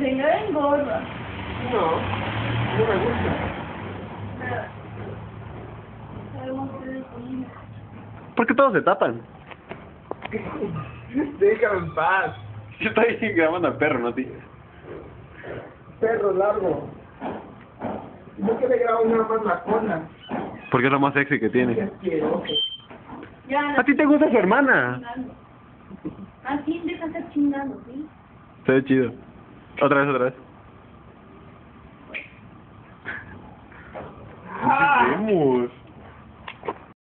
Señora engorda. No, no me gusta. ¿Por qué todos se tapan? Déjalo en paz. Yo estoy grabando al perro, no a ti. Perro largo. Yo que le grabo nada más la cola. Porque es lo más sexy que tiene. ¿A ti te gusta su hermana? chingando. Así deja de estar chingando, ¿sí? Se ve chido. Otra vez, otra vez. Ah.